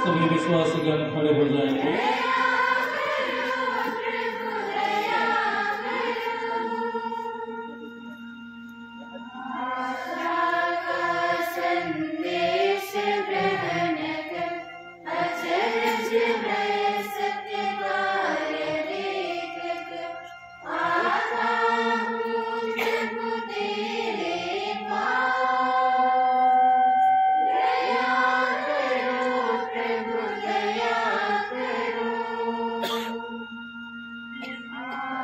सभी विश्वासीगण खड़े हो जाएँगे।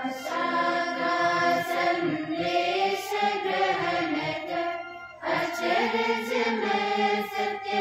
आशा का संदेश ग्रहण कर अचरज मैं सत्य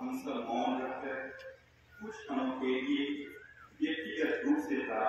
हमसे रखकर कुछ क्षणों के लिए व्यक्तिगत रूप से प्रार्थना